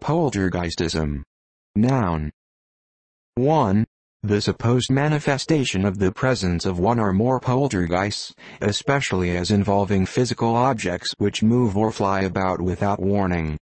Poltergeistism. Noun. 1. The supposed manifestation of the presence of one or more poltergeists, especially as involving physical objects which move or fly about without warning.